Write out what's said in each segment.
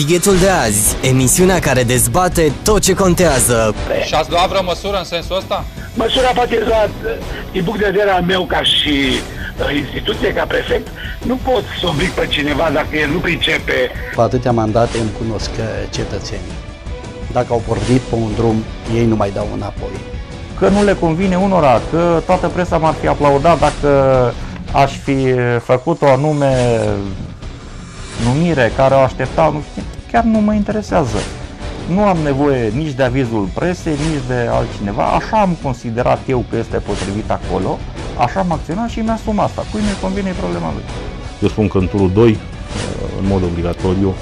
Sighetul de azi, emisiunea care dezbate tot ce contează. Și ați luat vreo măsură în sensul ăsta? Măsura poate luat din punct de vedere al meu ca și uh, instituție, ca prefect, nu pot să oblig pe cineva dacă el nu pricepe. Cu atâtea mandate îmi cunosc uh, cetățenii. Dacă au pornit pe un drum, ei nu mai dau înapoi. Că nu le convine unora, că toată presa m-ar fi aplaudat dacă aș fi făcut o anume numire care o aștepta, nu știu, chiar nu mă interesează. Nu am nevoie nici de avizul presei, nici de altcineva. Așa am considerat eu că este potrivit acolo, așa am acționat și mi-asum asta. Cui nu-i convine e problema lui. Eu spun că în turul 2, în mod obligatoriu,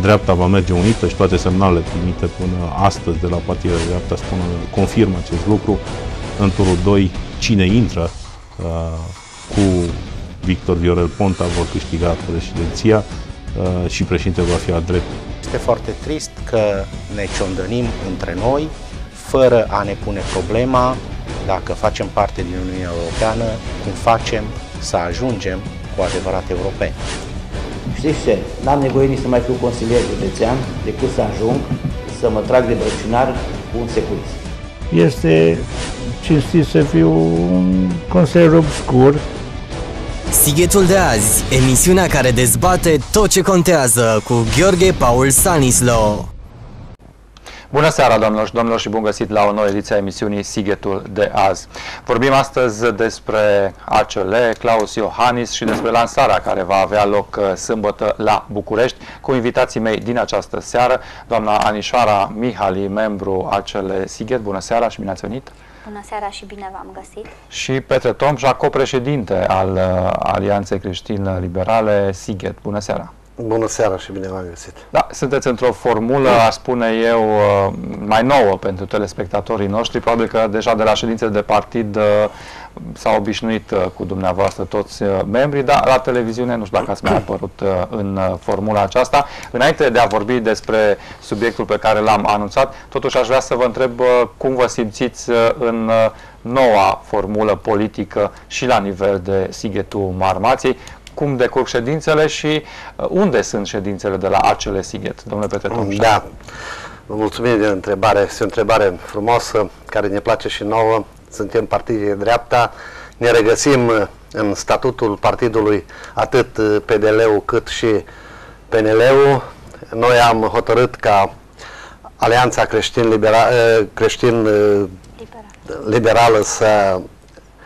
dreapta va merge unită și toate semnalele primite până astăzi de la Partida de Dreapta spun, confirmă acest lucru. În turul 2, cine intră cu Victor Viorel Ponta vor câștiga președinția uh, și președintele va fi a drept. Este foarte trist că ne ciondănim între noi, fără a ne pune problema dacă facem parte din Uniunea Europeană, cum facem să ajungem cu adevărat europeni. Știți ce? N-am nevoie nici să mai fiu consilier județean decât să ajung să mă trag de brăciunar cu un securist. Este cinstit să fiu un consilier obscur Sighetul de azi, emisiunea care dezbate tot ce contează cu Gheorghe Paul Sanislo. Bună seara, doamnelor și domnilor, și bun găsit la o nouă ediție a emisiunii Sighetul de azi. Vorbim astăzi despre ACL, Claus Iohannis și despre lansarea care va avea loc uh, sâmbătă la București cu invitații mei din această seară, doamna Anișoara Mihali, membru ACL Sighet. Bună seara și bine ați venit! Bună seara și bine v-am găsit! Și Petre Tomșa, copreședinte al uh, Alianței Creștine-Liberale Sighet. Bună seara! Bună seara și bine v-am găsit! Da, sunteți într-o formulă, aș spune eu, uh, mai nouă pentru telespectatorii noștri. Probabil că deja de la ședințele de partid uh, s-au obișnuit uh, cu dumneavoastră toți membrii, dar la televiziune nu știu dacă ați mai apărut în formula aceasta. Înainte de a vorbi despre subiectul pe care l-am anunțat, totuși aș vrea să vă întreb cum vă simțiți în noua formulă politică și la nivel de Sighetul Marmației cum decurg ședințele și uh, unde sunt ședințele de la acele Sighet, domnule Petre Tomșa? Da, vă mulțumim de întrebare. Este o întrebare frumoasă, care ne place și nouă. Suntem partidii de dreapta, ne regăsim uh, în statutul partidului atât uh, PDL-ul cât și PNL-ul. Noi am hotărât ca Alianța Creștin-Liberală creștin, liberală să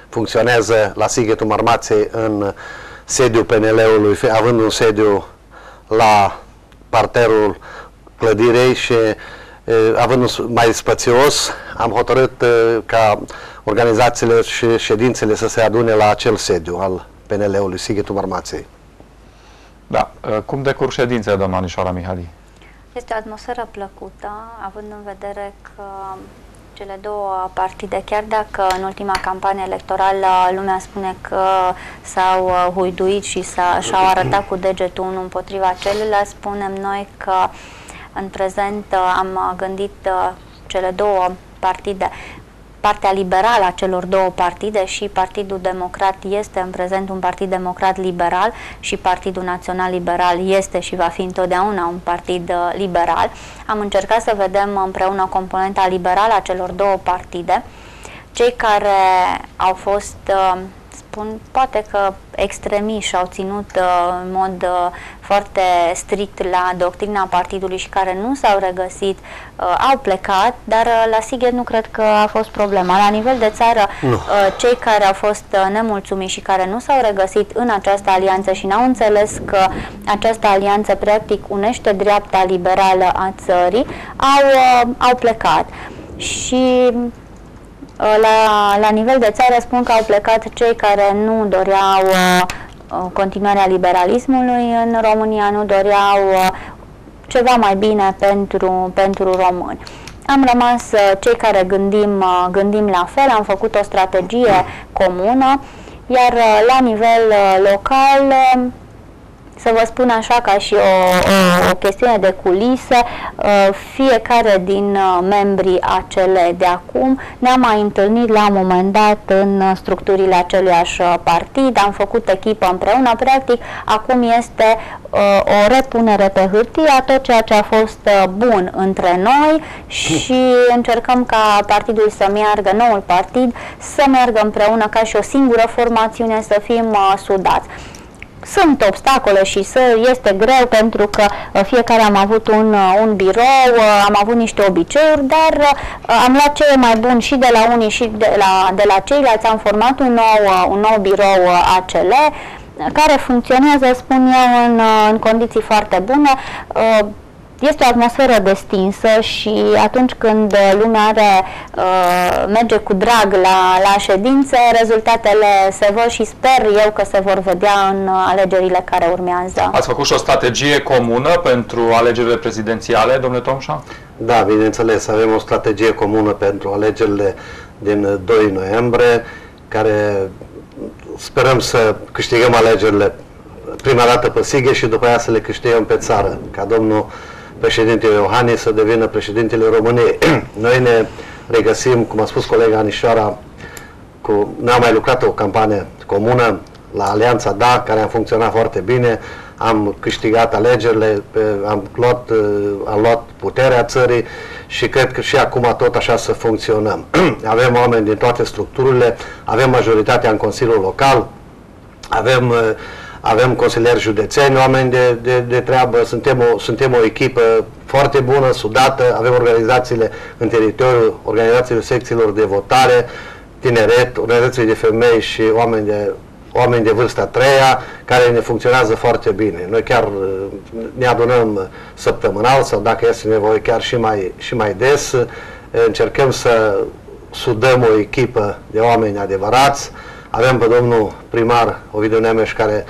funcționeze la Sighetul Marmației în sediul PNL-ului, având un sediu la parterul clădirei și având un mai spațios, am hotărât ca organizațiile și ședințele să se adune la acel sediu al PNL-ului, Sighetul Marmației. Da. Cum decurg ședințele, doamna Anișoara Mihali? Este o atmosferă plăcută, având în vedere că cele două partide, chiar dacă în ultima campanie electorală lumea spune că s-au uh, huiduit și și-au arătat cu degetul unul împotriva celuilalt, spunem noi că în prezent uh, am gândit uh, cele două partide partea liberală a celor două partide și Partidul Democrat este în prezent un partid democrat liberal și Partidul Național Liberal este și va fi întotdeauna un partid uh, liberal. Am încercat să vedem împreună componenta liberală a celor două partide. Cei care au fost uh, spun, poate că extremiști au ținut uh, în mod uh, foarte strict la doctrina partidului și care nu s-au regăsit, uh, au plecat, dar uh, la Sighet nu cred că a fost problema. La nivel de țară, uh, cei care au fost uh, nemulțumiți și care nu s-au regăsit în această alianță și n-au înțeles că această alianță practic unește dreapta liberală a țării, au, uh, au plecat. Și Uh, la, la nivel de țară spun că au plecat cei care nu doreau uh, uh, continuarea liberalismului în România, nu doreau ceva mai bine pentru, pentru români. Am rămas cei care gândim, gândim la fel, am făcut o strategie comună, iar la nivel local să vă spun așa ca și o, o, o chestiune de culise, uh, fiecare din uh, membrii acele de acum ne-a mai întâlnit la un moment dat în structurile aceluiași partid, am făcut echipă împreună, practic. Acum este o repunere pe hârtie a tot ceea ce a fost bun între noi și încercăm ca partidul să meargă, noul partid, să meargă împreună ca și o singură formațiune, să fim sudați sunt obstacole și să este greu pentru că uh, fiecare am avut un, uh, un birou, uh, am avut niște obiceiuri, dar am luat cele mai bun și de la unii și de la, de la ceilalți. Am format un nou, un nou birou ACL care funcționează, spun eu, în, în condiții foarte bune. Este o atmosferă destinsă și atunci când lumea are, uh, merge cu drag la, la ședințe, rezultatele se văd și sper eu că se vor vedea în alegerile care urmează. Ați făcut și o strategie comună pentru alegerile prezidențiale, domnule Tomșa? Da, bineînțeles, avem o strategie comună pentru alegerile din 2 noiembrie, care sperăm să câștigăm alegerile prima dată pe Sighe și după aia să le câștigăm pe țară, ca domnul președintele Iohannis să devină președintele României. Noi ne regăsim, cum a spus colega Anișoara, cu, noi am mai lucrat o campanie comună la Alianța Da, care a funcționat foarte bine, am câștigat alegerile, am luat, am luat puterea țării și cred că și acum tot așa să funcționăm. avem oameni din toate structurile, avem majoritatea în Consiliul Local, avem uh, avem consilieri județeni, oameni de, de, de treabă, suntem o, suntem o echipă foarte bună, sudată, avem organizațiile în teritoriu, organizațiile secțiilor de votare, tineret, organizații de femei și oameni de, oameni de vârsta treia, care ne funcționează foarte bine. Noi chiar uh, ne adunăm săptămânal sau dacă este nevoie chiar și mai, și mai des, încercăm să sudăm o echipă de oameni adevărați. Avem pe domnul primar Ovidiu Nemeș care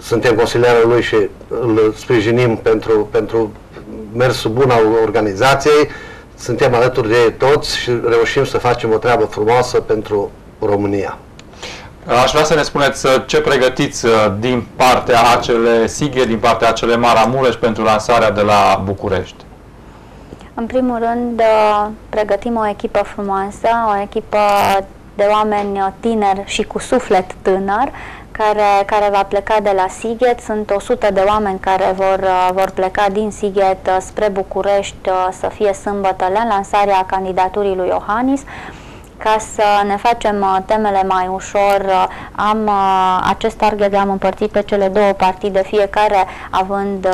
suntem consilierul lui și îl sprijinim pentru, pentru mersul bun al organizației, suntem alături de ei toți și reușim să facem o treabă frumoasă pentru România. Aș vrea să ne spuneți uh, ce pregătiți uh, din partea acele Sighe, din partea acele Maramureș pentru lansarea de la București. În primul rând, uh, pregătim o echipă frumoasă, o echipă de oameni tineri și cu suflet tânăr, care, care va pleca de la Sighet. Sunt 100 de oameni care vor, uh, vor pleca din Sighet uh, spre București uh, să fie sâmbătă la lansarea candidaturii lui Iohannis. Ca să ne facem temele mai ușor, am acest target l-am împărțit pe cele două partide, fiecare având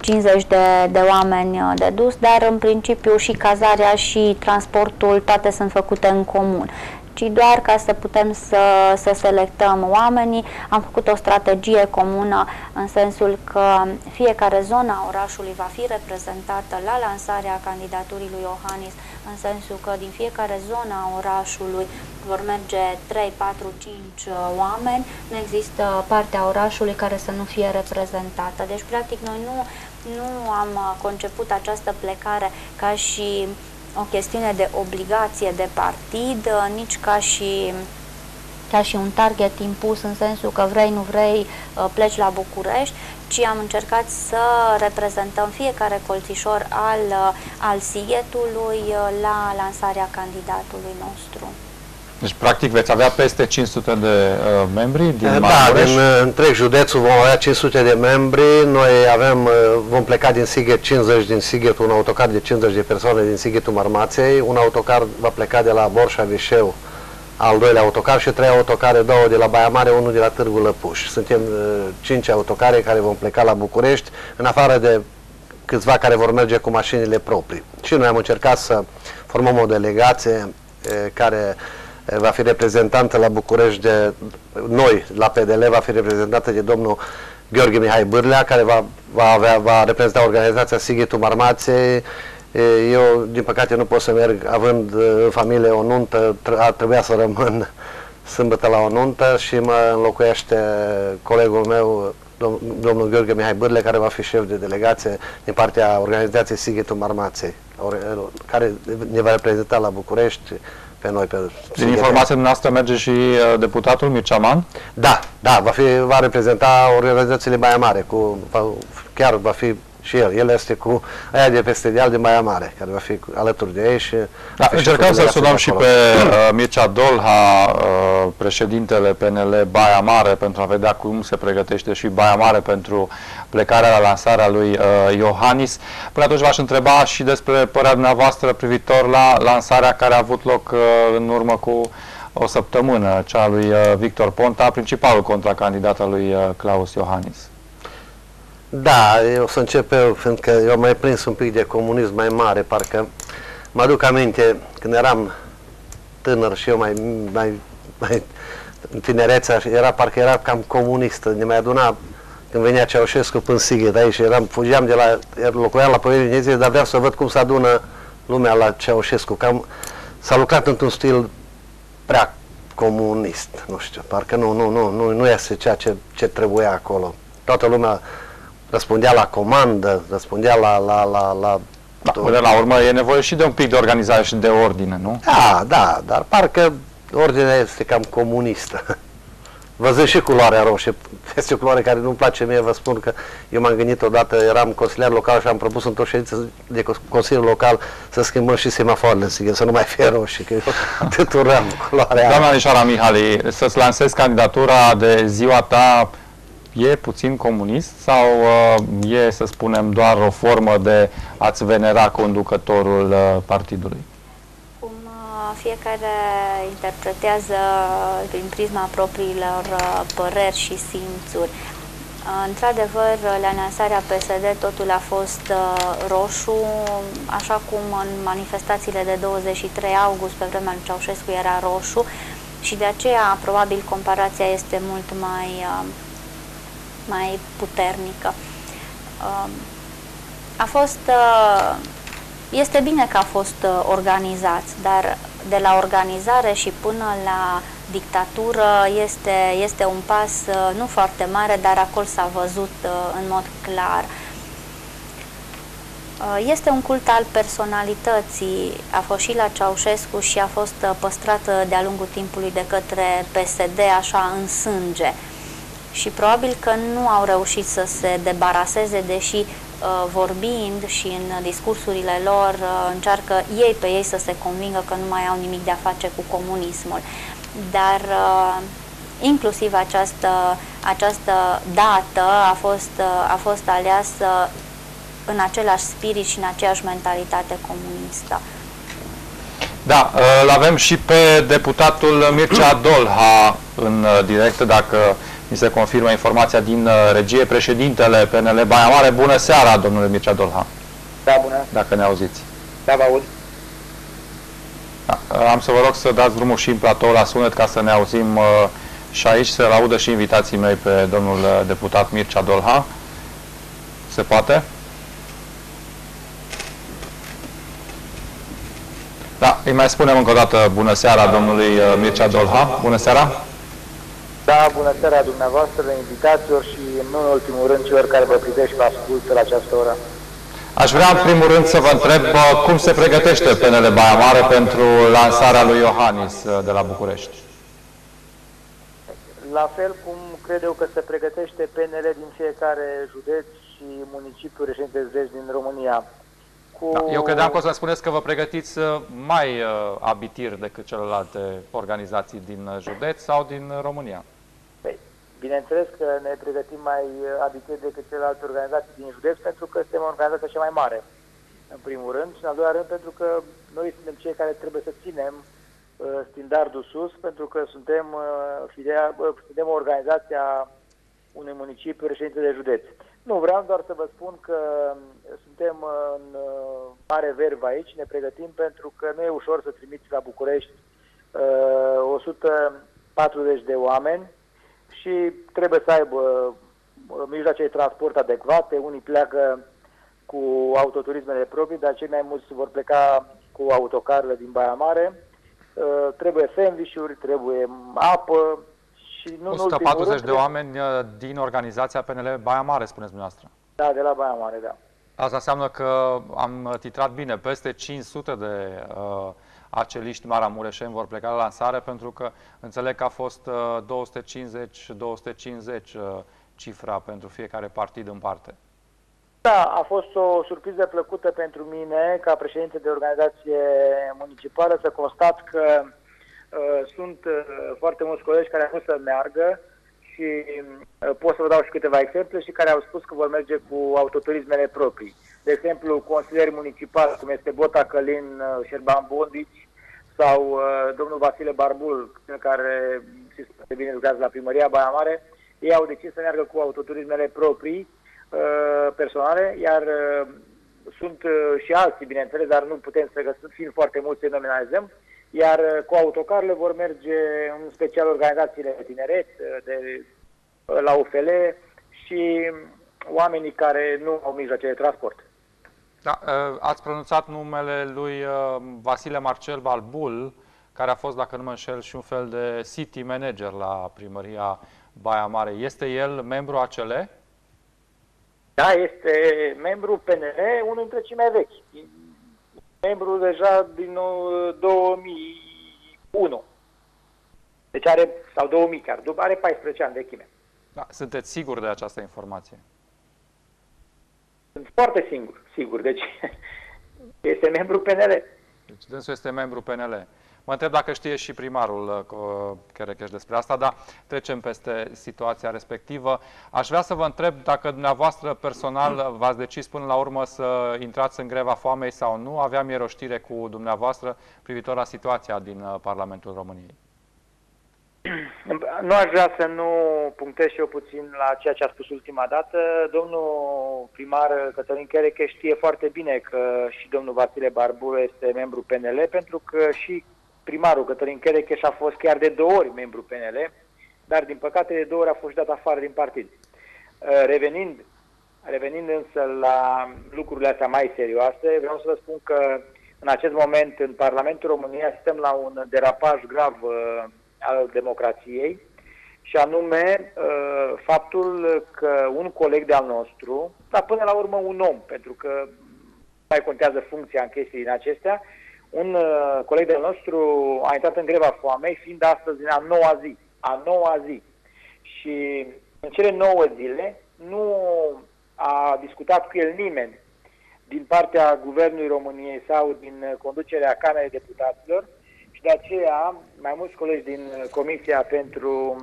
50 de, de oameni de dus, dar în principiu și cazarea și transportul, toate sunt făcute în comun ci doar ca să putem să, să selectăm oamenii. Am făcut o strategie comună în sensul că fiecare zona a orașului va fi reprezentată la lansarea candidaturii lui Iohannis, în sensul că din fiecare zonă a orașului vor merge 3, 4, 5 oameni, nu există partea orașului care să nu fie reprezentată. Deci, practic, noi nu, nu am conceput această plecare ca și o chestiune de obligație de partid, uh, nici ca și ca și un target impus în sensul că vrei, nu vrei, uh, pleci la București, ci am încercat să reprezentăm fiecare colțișor al, uh, al Sighetului la lansarea candidatului nostru. Deci, practic, veți avea peste 500 de uh, membri din Da, Maramureș? din uh, întreg județul vom avea 500 de membri. Noi avem, uh, vom pleca din Sighet 50 din Sighet, un autocar de 50 de persoane din Sighetul Marmației. Un autocar va pleca de la Borșa Vișeu, al doilea autocar și trei autocare, două de la Baia Mare, unul de la Târgu Lăpuș. Suntem uh, cinci autocare care vom pleca la București, în afară de câțiva care vor merge cu mașinile proprii. Și noi am încercat să formăm o delegație uh, care va fi reprezentantă la București de noi, la PDL, va fi reprezentată de domnul Gheorghe Mihai Bârlea, care va, va, avea, va reprezenta organizația Sighetul Marmației. Eu, din păcate, nu pot să merg, având în familie o nuntă, ar trebuia să rămân sâmbătă la o nuntă și mă înlocuiește colegul meu, domnul Gheorghe Mihai Bârle, care va fi șef de delegație din partea organizației Sighetul Marmației, care ne va reprezenta la București pe noi. Pe Din Sighetea. informația dumneavoastră merge și uh, deputatul Mircea Man? Da, da, va, fi, va reprezenta organizațiile Baia Mare, cu, va, chiar va fi și el. El este cu aia de peste deal de Baia Mare, care va fi alături de ei și... Da, fi încercăm șeful să sunăm delegației și acolo. pe uh, Mircea Dolha, uh, președintele PNL Baia Mare, pentru a vedea cum se pregătește și Baia Mare pentru plecarea la lansarea lui uh, Iohannis. Până atunci v-aș întreba și despre părerea dumneavoastră privitor la lansarea care a avut loc uh, în urmă cu o săptămână, cea a lui uh, Victor Ponta, principalul contracandidat al lui uh, Claus Iohannis. Da, eu o să încep eu, fiindcă eu am mai prins un pic de comunism mai mare, parcă mă aduc aminte când eram tânăr și eu mai, mai, mai în tinerețea, era, parcă era cam comunistă, ne mai aduna când venea Ceaușescu până Sighet aici, eram, fugeam de la, er, locuiam la Păirii Veneție, dar vreau să văd cum se adună lumea la Ceaușescu, cam s-a lucrat într-un stil prea comunist, nu știu, parcă nu, nu, nu, nu, nu iese ceea ce, ce trebuia acolo. Toată lumea răspundea la comandă, răspundea la... la, la, la Da, până la urmă e nevoie și de un pic de organizare și de ordine, nu? da, da, dar parcă ordinea este cam comunistă. Văzând și culoarea roșie, este o culoare care nu-mi place mie, vă spun că eu m-am gândit odată, eram consilier local și am propus într-o ședință de cons- Consiliul Local să schimbăm și semafoarele în Sighet, să nu mai fie roșii, că eu atât urăm culoarea aia. Doamna Nișoara Mihali, să-ți lansezi candidatura de ziua ta e puțin comunist sau uh, e, să spunem, doar o formă de a-ți venera conducătorul uh, partidului? Cum uh, fiecare interpretează prin prisma propriilor uh, păreri și simțuri. Uh, Într-adevăr, la lansarea PSD totul a fost uh, roșu, așa cum în manifestațiile de 23 august pe vremea lui Ceaușescu era roșu și de aceea probabil comparația este mult mai, uh, mai puternică. Uh, A fost uh, este bine că a fost uh, organizați, dar de la organizare și până la dictatură este, este un pas uh, nu foarte mare, dar acolo s-a văzut uh, în mod clar. Uh, Este un cult al personalității, a fost și la Ceaușescu și a fost uh, păstrată de-a lungul timpului de către PSD așa în sânge. Și probabil că nu au reușit să se debaraseze, deși uh, vorbind și în discursurile lor uh, încearcă ei pe ei să se convingă că nu mai au nimic de a face cu comunismul. Dar uh, inclusiv această, această dată a fost, uh, a fost aleasă în același spirit și în aceeași mentalitate comunistă. Da, uh, îl avem și pe deputatul Mircea Dolha în uh, direct, dacă mi se confirmă informația din uh, regie, președintele PNL Baia Mare. Bună seara, domnule Mircea Dolha, Da, bună. dacă ne auziți. Da, vă aud. Da, uh, am să vă rog să dați drumul și în platou la sunet ca să ne auzim uh, și aici, să-l audă și invitații mei pe domnul uh, deputat Mircea Dolha. Se poate? Da, îi mai spunem încă o dată bună seara domnului uh, Mircea Dolha. Bună seara! Da, bună seara dumneavoastră, invitaților și, nu în ultimul rând, celor care vă privesc și vă ascultă la această oră. Aș vrea în primul rând să vă întreb uh, cum se pregătește PNL Baia Mare pentru lansarea lui Iohannis uh, de la București. La fel cum cred eu că se pregătește PNL din fiecare județ și municipiu reședinte județ din România. Cu... Da, eu credeam că o să spuneți că vă pregătiți uh, mai uh, abitir decât celelalte organizații din uh, județ sau din uh, România. Păi, bineînțeles că ne pregătim mai uh, abitir decât celelalte organizații din județ pentru că suntem organizația cea mai mare, în primul rând, și în al doilea rând pentru că noi suntem cei care trebuie să ținem uh, standardul sus, pentru că suntem, uh, fidea, uh, suntem organizația unui municipiu reședinte de județ. Nu, vreau doar să vă spun că uh, suntem în uh, mare verb aici, ne pregătim pentru că nu e ușor să trimiți la București uh, 140 de oameni și trebuie să aibă uh, mijloace de transport adecvate. Unii pleacă cu autoturismele proprii, dar cei mai mulți vor pleca cu autocarele din Baia Mare. Uh, trebuie sandvișuri, trebuie apă și nu în 140 ultimul de rând, oameni uh, din organizația PNL Baia Mare, spuneți dumneavoastră. Da, de la Baia Mare, da. Asta înseamnă că am titrat bine, peste 500 de uh, aceliști maramureșeni vor pleca la lansare pentru că înțeleg că a fost uh, 250-250 uh, cifra pentru fiecare partid în parte. Da, a fost o surpriză plăcută pentru mine, ca președinte de organizație municipală, să constat că uh, sunt uh, foarte mulți colegi care au vrut să meargă și uh, pot să vă dau și câteva exemple și care au spus că vor merge cu autoturismele proprii. De exemplu, consilieri municipali, cum este Bota Călin, uh, Șerban Bondici sau uh, domnul Vasile Barbul, care se bine lucrează la primăria Baia Mare, ei au decis să meargă cu autoturismele proprii Uh, personale, iar uh, sunt uh, și alții, bineînțeles, dar nu putem să găsim, fiind foarte mulți să nominalizăm, iar cu autocarele vor merge în special organizațiile de tineret, de, la UFL și oamenii care nu au mijloace de transport. Da, ați pronunțat numele lui Vasile Marcel Balbul, care a fost, dacă nu mă înșel, și un fel de city manager la primăria Baia Mare. Este el membru ACL? Da, este membru PNL, unul dintre cei mai vechi. Membru deja din 2001. Deci are, sau 2000 chiar, are 14 ani vechime. Da, sunteți sigur de această informație? Sunt foarte singur, sigur. Deci este membru PNL. Deci dânsul este membru PNL. Mă întreb dacă știe și primarul uh, Cherecheș despre asta, dar trecem peste situația respectivă. Aș vrea să vă întreb dacă dumneavoastră personal v-ați decis până la urmă să intrați în greva foamei sau nu. Aveam ieri o știre cu dumneavoastră privitor la situația din uh, Parlamentul României. Nu aș vrea să nu punctez și eu puțin la ceea ce a spus ultima dată. Domnul primar Cătălin Chereche știe foarte bine că și domnul Vasile Barbu este membru PNL, pentru că și primarul Cătălin Cherecheș a fost chiar de două ori membru PNL, dar din păcate de două ori a fost dat afară din partid. Uh, revenind, revenind însă la lucrurile astea mai serioase, vreau să vă spun că în acest moment în Parlamentul României asistăm la un derapaj grav uh, al democrației și anume uh, faptul că un coleg de-al nostru, dar până la urmă un om, pentru că mai contează funcția în chestii din acestea, un uh, coleg de nostru a intrat în greva foamei, fiind astăzi în a noua zi. A noua zi. Și în cele nouă zile nu a discutat cu el nimeni din partea Guvernului României sau din uh, conducerea Camerei Deputaților și de aceea mai mulți colegi din uh, Comisia pentru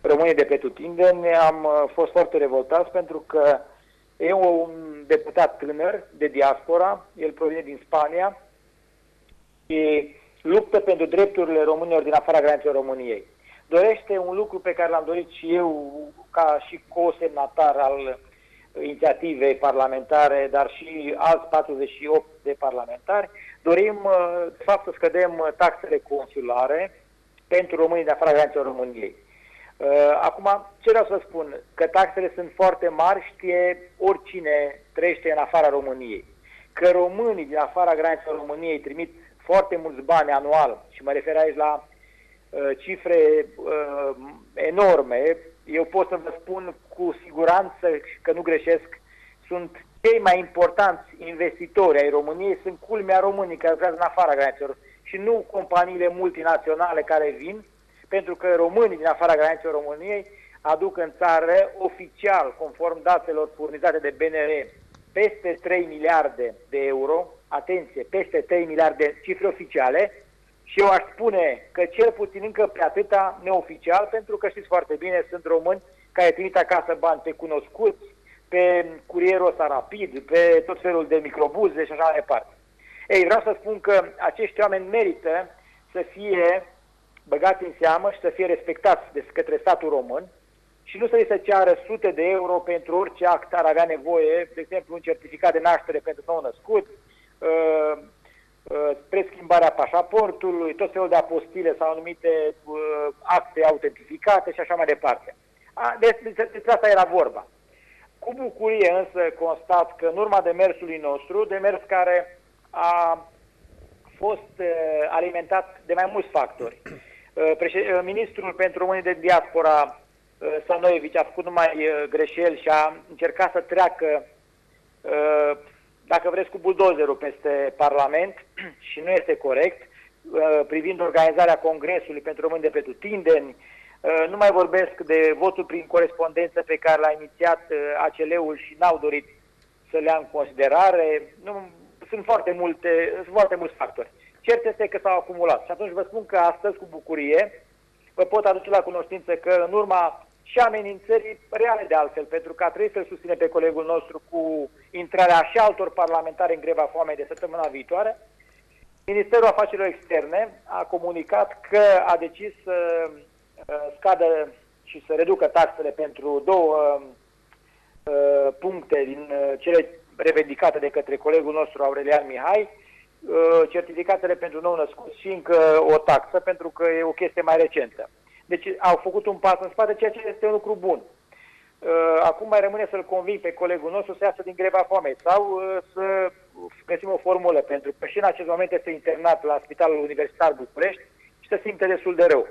România de Petutindeni am uh, fost foarte revoltați pentru că e un deputat tânăr de diaspora, el provine din Spania, și luptă pentru drepturile românilor din afara granițelor României. Dorește un lucru pe care l-am dorit și eu ca și co-semnatar al inițiativei parlamentare, dar și alți 48 de parlamentari, dorim uh, de fapt să scădem taxele consulare pentru românii de afara granițelor României. Uh, acum, ce vreau să spun? Că taxele sunt foarte mari, știe oricine trăiește în afara României. Că românii din afara granițelor României trimit foarte mulți bani anual și mă refer aici la uh, cifre uh, enorme, eu pot să vă spun cu siguranță că nu greșesc, sunt cei mai importanți investitori ai României, sunt culmea românii care lucrează în afara granițelor și nu companiile multinaționale care vin, pentru că românii din afara granițelor României aduc în țară oficial, conform datelor furnizate de BNR, peste 3 miliarde de euro, atenție, peste 3 miliarde cifre oficiale și eu aș spune că cel puțin încă pe atâta neoficial, pentru că știți foarte bine, sunt români care trimit acasă bani pe cunoscuți, pe curierul ăsta rapid, pe tot felul de microbuze și așa mai departe. Ei, vreau să spun că acești oameni merită să fie băgați în seamă și să fie respectați de către statul român și nu să li se ceară sute de euro pentru orice act ar avea nevoie, de exemplu un certificat de naștere pentru nou născut, uh, uh, spre schimbarea pașaportului, tot felul de apostile sau anumite uh, acte autentificate și așa mai departe. Despre de, de, de asta era vorba. Cu bucurie însă constat că în urma demersului nostru, demers care a fost uh, alimentat de mai mulți factori. Uh, uh, ministrul pentru românii de diaspora, uh, Sanoevici, a făcut numai uh, greșeli și a încercat să treacă uh, dacă vreți, cu buldozerul peste Parlament și nu este corect, uh, privind organizarea Congresului pentru Români de Pretutindeni, uh, nu mai vorbesc de votul prin corespondență pe care l-a inițiat uh, ACL-ul și n-au dorit să le ia în considerare. Nu, sunt foarte multe, sunt foarte mulți factori. Cert este că s-au acumulat. Și atunci vă spun că astăzi, cu bucurie, vă pot aduce la cunoștință că în urma și amenințării reale de altfel, pentru că a trebuit să-l susține pe colegul nostru cu intrarea și altor parlamentari în greva foamei de săptămâna viitoare, Ministerul Afacerilor Externe a comunicat că a decis să uh, scadă și să reducă taxele pentru două uh, puncte din uh, cele revendicate de către colegul nostru Aurelian Mihai, uh, certificatele pentru nou născut și încă o taxă, pentru că e o chestie mai recentă. Deci au făcut un pas în spate, ceea ce este un lucru bun. Uh, acum mai rămâne să-l conving pe colegul nostru să iasă din greva foamei sau uh, să găsim o formulă, pentru că și în acest moment este internat la Spitalul Universitar București și se simte destul de rău.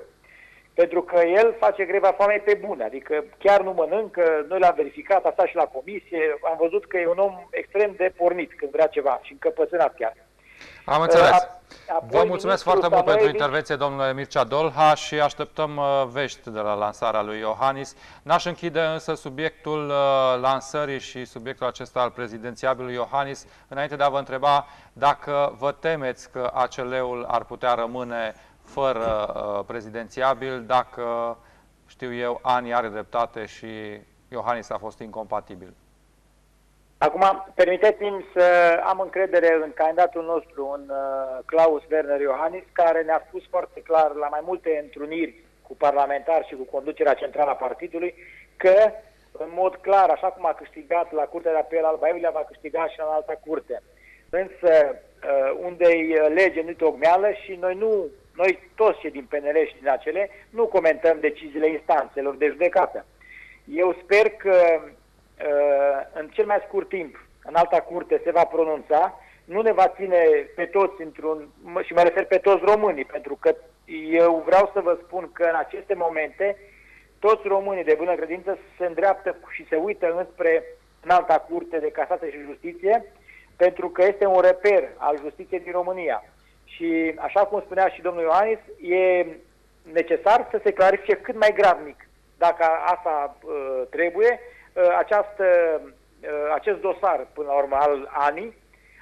Pentru că el face greva foamei pe bune, adică chiar nu mănâncă, noi l-am verificat, a stat și la comisie, am văzut că e un om extrem de pornit când vrea ceva și încăpățânat chiar. Am înțeles. Uh, Vă mulțumesc foarte mult pentru intervenție, domnule Mircea Dolha, și așteptăm uh, vești de la lansarea lui Iohannis. N-aș închide însă subiectul uh, lansării și subiectul acesta al prezidențiabilului Iohannis, înainte de a vă întreba dacă vă temeți că ACL-ul ar putea rămâne fără prezidențiabil, dacă, știu eu, Ani are dreptate și Iohannis a fost incompatibil. Acum, permiteți-mi să am încredere în candidatul nostru, în uh, Klaus Werner Iohannis, care ne-a spus foarte clar la mai multe întruniri cu parlamentari și cu conducerea centrală a partidului că, în mod clar, așa cum a câștigat la Curtea de Apel Alba Emilia, va câștiga și în alta curte. Însă, uh, unde-i uh, lege, nu tocmeală și noi nu, noi toți cei din PNL și din acele, nu comentăm deciziile instanțelor de judecată. Eu sper că Uh, în cel mai scurt timp, în alta curte se va pronunța, nu ne va ține pe toți într-un, și mă refer pe toți românii, pentru că eu vreau să vă spun că în aceste momente toți românii de bună credință se îndreaptă și se uită înspre în alta curte de casație și justiție, pentru că este un reper al justiției din România. Și așa cum spunea și domnul Ioanis, e necesar să se clarifice cât mai gravnic dacă asta uh, trebuie, Uh, această, uh, acest dosar, până la urmă, al ANI,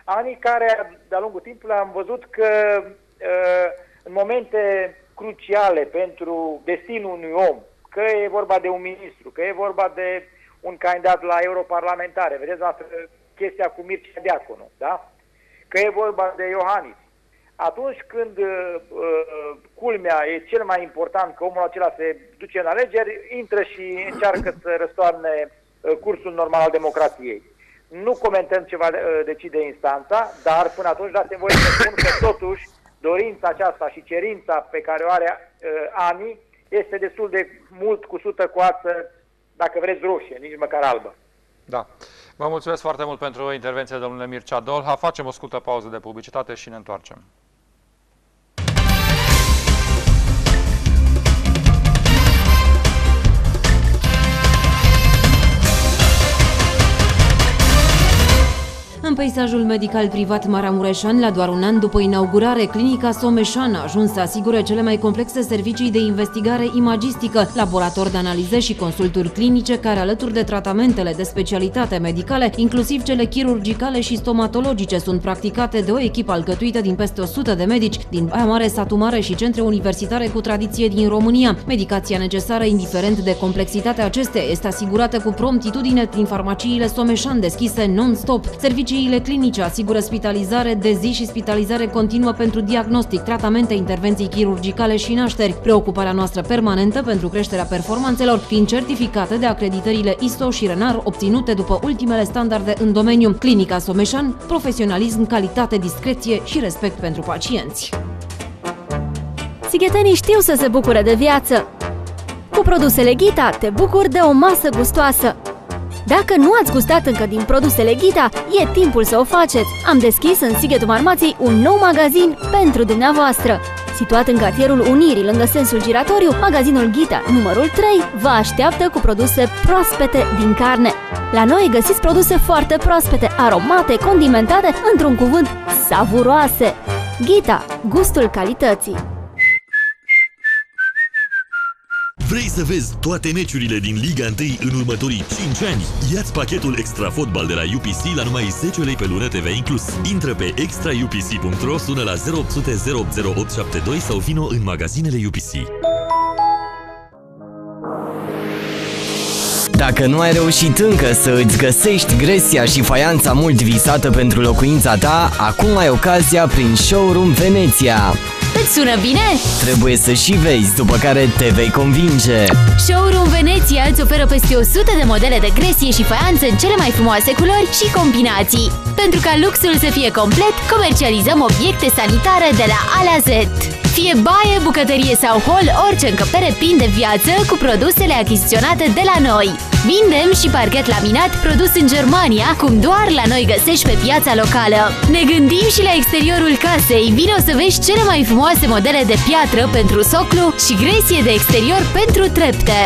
ANI care, de-a lungul timpului, am văzut că uh, în momente cruciale pentru destinul unui om, că e vorba de un ministru, că e vorba de un candidat la europarlamentare, vedeți asta chestia cu Mircea Deaconu, da? Că e vorba de Iohannis. Atunci când uh, culmea e cel mai important că omul acela se duce în alegeri, intră și încearcă să răstoarne Uh, cursul normal al democrației. Nu comentăm ce va uh, decide instanța, dar până atunci dați-mi voie să spun că totuși dorința aceasta și cerința pe care o are uh, ANI este destul de mult cu sută coață, dacă vreți roșie, nici măcar albă. Da. Vă mulțumesc foarte mult pentru intervenția domnule Mircea Dolha. Facem o scurtă pauză de publicitate și ne întoarcem. În peisajul medical privat Maramureșan, la doar un an după inaugurare, clinica Someșan a ajuns să asigure cele mai complexe servicii de investigare imagistică, laborator de analize și consulturi clinice care, alături de tratamentele de specialitate medicale, inclusiv cele chirurgicale și stomatologice, sunt practicate de o echipă alcătuită din peste 100 de medici din Baia Mare, Satu Mare și centre universitare cu tradiție din România. Medicația necesară, indiferent de complexitatea acesteia, este asigurată cu promptitudine prin farmaciile Someșan deschise non-stop. Servicii Serviciile clinice asigură spitalizare de zi și spitalizare continuă pentru diagnostic, tratamente, intervenții chirurgicale și nașteri. Preocuparea noastră permanentă pentru creșterea performanțelor fiind certificată de acreditările ISO și RENAR obținute după ultimele standarde în domeniu. Clinica Someșan, profesionalism, calitate, discreție și respect pentru pacienți. Sighetenii știu să se bucure de viață. Cu produsele Ghita te bucuri de o masă gustoasă. Dacă nu ați gustat încă din produsele Ghita, e timpul să o faceți! Am deschis în Sighetul Marmației un nou magazin pentru dumneavoastră! Situat în cartierul Unirii, lângă sensul giratoriu, magazinul Ghita numărul 3 vă așteaptă cu produse proaspete din carne. La noi găsiți produse foarte proaspete, aromate, condimentate, într-un cuvânt, savuroase. Ghita, gustul calității. Vrei să vezi toate meciurile din Liga 1 în următorii 5 ani? Iați pachetul Extra Fotbal de la UPC la numai 10 lei pe lună TV inclus. Intră pe extraupc.ro, sună la 0800 00872 sau vino în magazinele UPC. Dacă nu ai reușit încă să îți găsești gresia și faianța mult visată pentru locuința ta, acum ai ocazia prin Showroom Veneția. Îți sună bine? Trebuie să și vezi, după care te vei convinge. Showroom Veneția îți oferă peste 100 de modele de gresie și faianță în cele mai frumoase culori și combinații. Pentru ca luxul să fie complet, comercializăm obiecte sanitare de la A la Z. Fie baie, bucătărie sau hol, orice încăpere plin de viață cu produsele achiziționate de la noi. Vindem și parchet laminat produs în Germania, cum doar la noi găsești pe piața locală. Ne gândim și la exteriorul casei. Vino să vezi cele mai frumoase modele de piatră pentru soclu și gresie de exterior pentru trepte.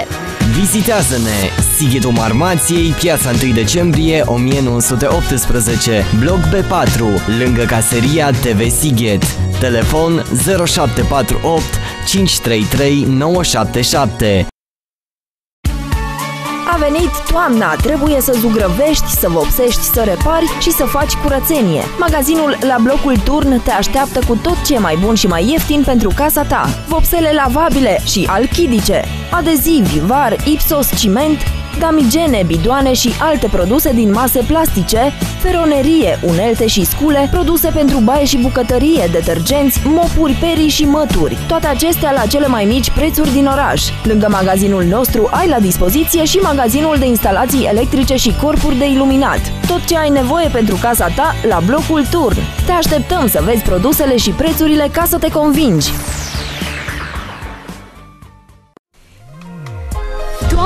Vizitează-ne! Sighetul Marmației, piața 1 decembrie 1918, bloc B4, lângă caseria TV Sighet. Telefon 0748 533 977 A venit toamna, trebuie să zugrăvești, să vopsești, să repari și să faci curățenie. Magazinul la blocul Turn te așteaptă cu tot ce e mai bun și mai ieftin pentru casa ta. Vopsele lavabile și alchidice, adezivi, var, ipsos, ciment, damigene, bidoane și alte produse din mase plastice, feronerie, unelte și scule, produse pentru baie și bucătărie, detergenți, mopuri, perii și mături. Toate acestea la cele mai mici prețuri din oraș. Lângă magazinul nostru ai la dispoziție și magazinul de instalații electrice și corpuri de iluminat. Tot ce ai nevoie pentru casa ta la blocul Turn. Te așteptăm să vezi produsele și prețurile ca să te convingi.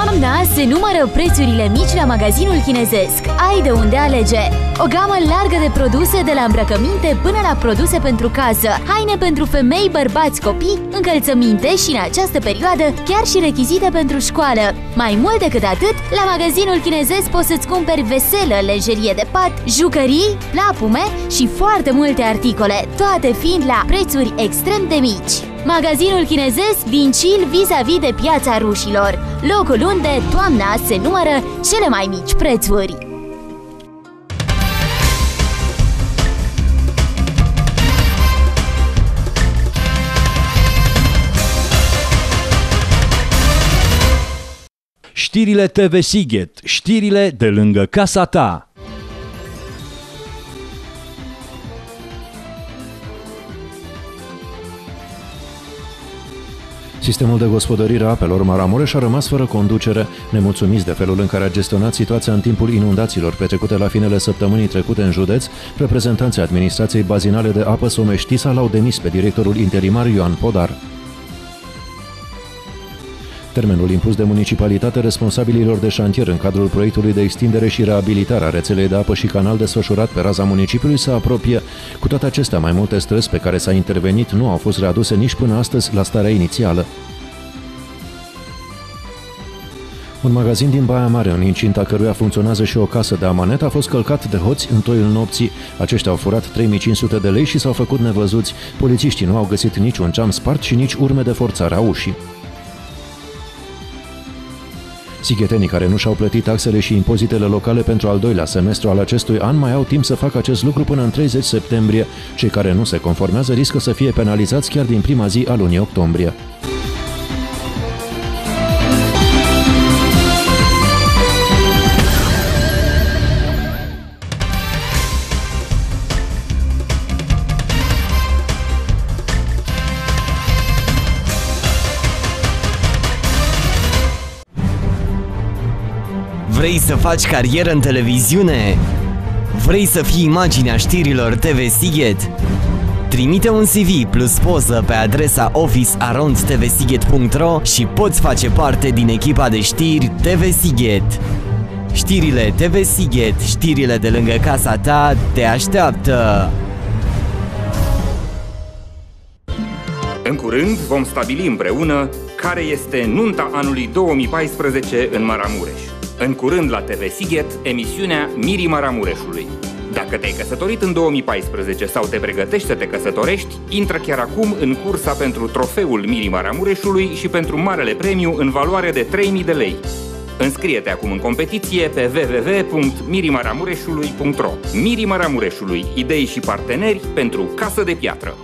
Toamna se numără prețurile mici la magazinul chinezesc. Ai de unde alege. O gamă largă de produse de la îmbrăcăminte până la produse pentru casă, haine pentru femei, bărbați, copii, încălțăminte și în această perioadă chiar și rechizite pentru școală. Mai mult decât atât, la magazinul chinezesc poți să-ți cumperi veselă, lejerie de pat, jucării, plapume și foarte multe articole, toate fiind la prețuri extrem de mici. Magazinul chinezesc din Cil vis-a-vis de piața rușilor, locul unde toamna se numără cele mai mici prețuri. Știrile TV Sighet, știrile de lângă casa ta. Sistemul de gospodărire a apelor Maramureș a rămas fără conducere, nemulțumiți de felul în care a gestionat situația în timpul inundațiilor petrecute la finele săptămânii trecute în județ, reprezentanții administrației bazinale de apă Someștisa l-au demis pe directorul interimar Ioan Podar. Termenul impus de municipalitate responsabililor de șantier în cadrul proiectului de extindere și reabilitare a rețelei de apă și canal desfășurat pe raza municipiului se apropie. Cu toate acestea, mai multe străzi pe care s-a intervenit nu au fost readuse nici până astăzi la starea inițială. Un magazin din Baia Mare, în incinta căruia funcționează și o casă de amanet, a fost călcat de hoți în toiul nopții. Aceștia au furat 3500 de lei și s-au făcut nevăzuți. Polițiștii nu au găsit niciun geam spart și nici urme de forțare a ușii. Sighetenii care nu și-au plătit taxele și impozitele locale pentru al doilea semestru al acestui an mai au timp să facă acest lucru până în 30 septembrie. Cei care nu se conformează riscă să fie penalizați chiar din prima zi a lunii octombrie. Vrei să faci carieră în televiziune? Vrei să fii imaginea știrilor TV Sighet? Trimite un CV plus poză pe adresa officearondtvsighet.ro și poți face parte din echipa de știri TV Sighet. Știrile TV Sighet, știrile de lângă casa ta, te așteaptă! În curând vom stabili împreună care este nunta anului 2014 în Maramureș. În curând la TV Sighet, emisiunea Miri Maramureșului. Dacă te-ai căsătorit în 2014 sau te pregătești să te căsătorești, intră chiar acum în cursa pentru trofeul Miri Maramureșului și pentru marele premiu în valoare de 3000 de lei. Înscrie-te acum în competiție pe www.mirimaramureșului.ro Miri Maramureșului, idei și parteneri pentru Casă de Piatră.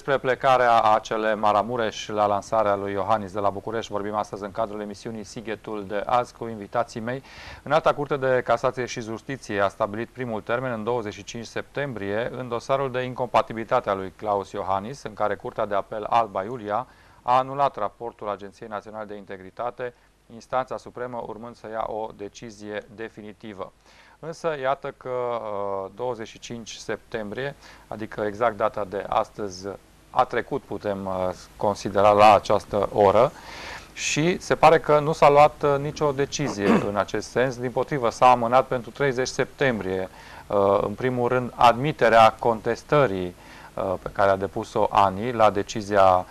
Despre plecarea ACL Maramureș la lansarea lui Iohannis de la București vorbim astăzi în cadrul emisiunii Sighetul de azi cu invitații mei. În alta curte de casație și justiție a stabilit primul termen în 25 septembrie în dosarul de incompatibilitate a lui Claus Iohannis, în care Curtea de Apel Alba Iulia a anulat raportul Agenției Naționale de Integritate, instanța supremă urmând să ia o decizie definitivă. Însă, iată că 25 uh, septembrie, adică exact data de astăzi, a trecut, putem uh, considera, la această oră și se pare că nu s-a luat uh, nicio decizie în acest sens. Din potrivă, s-a amânat pentru 30 septembrie, în primul rând, admiterea contestării pe care a depus-o ANI la decizia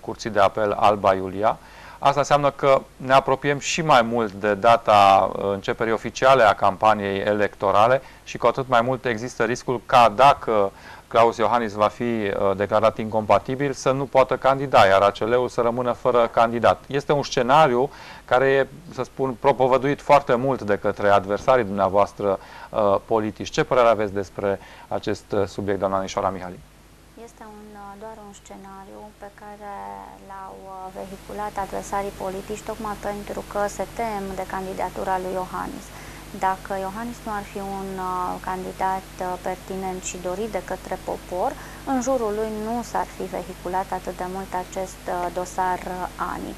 Curții de Apel Alba Iulia, Asta înseamnă că ne apropiem și mai mult de data uh, începerii oficiale a campaniei electorale și cu atât mai mult există riscul ca dacă Claus Iohannis va fi uh, declarat incompatibil să nu poată candida, iar ACL-ul să rămână fără candidat. Este un scenariu care e, să spun, propovăduit foarte mult de către adversarii dumneavoastră uh, politici. Ce părere aveți despre acest uh, subiect, doamna Nișoara Mihali? Este un, doar un scenariu pe care l-au vehiculat adversarii politici tocmai pentru că se tem de candidatura lui Iohannis. Dacă Iohannis nu ar fi un uh, candidat uh, pertinent și dorit de către popor, în jurul lui nu s-ar fi vehiculat atât de mult acest uh, dosar ani.